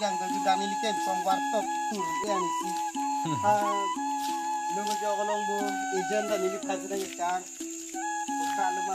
ganto dani like som warto tur yani si ha lugo jogolong bu ijen dani li phajre ngi char ko kalu ma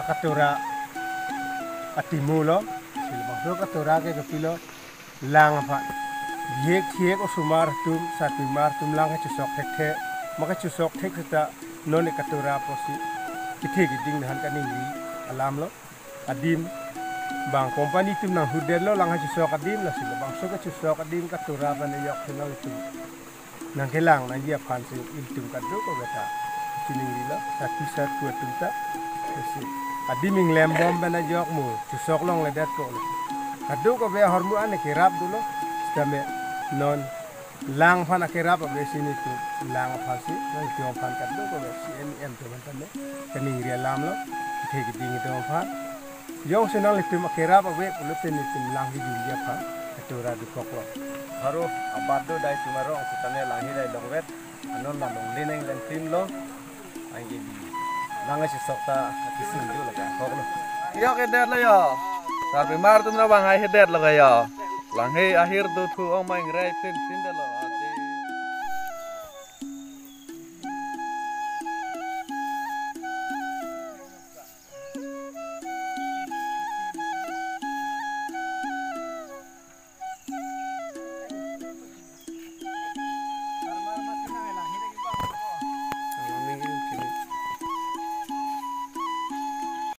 akatura atimulo silbangso katura ke kapilo lang pa yek yek osumar tum satimar tum lang chusok thek the maka chusok thek ta noni katura posi kithe giding han kaningi alam lo. Adim bang kompani tum nang hudel lo. Lang chusok adim la sila bang so ka chusok adim katura pa ne yok thino tum nang kelang nang dia pan si iltum kadro ko kiningi lo satu satu tum ta Kasi adiming lembom bena jok mu susok long ledet ko kadu ko be hormu ane kirap dulo stame non lang fan akirap be sini tu lang phasi non tiong fan kadu ko be si em em to ban tane kani ria lam lo the ki ding to fan yong senang le tim akirap be? Ulo tin tim lang di julia fa katura du koklo Haru abado dai tumaro ang sutane lahi dai longwet. Anon na long lineng lang tim lo. Langa si sokta ati sinju laga. Koklo. Yo ke det lo yo. Sabi mar tum na bang hai det lo ga yo. Lang he akhir thu ong mai ngrai pin sin lo.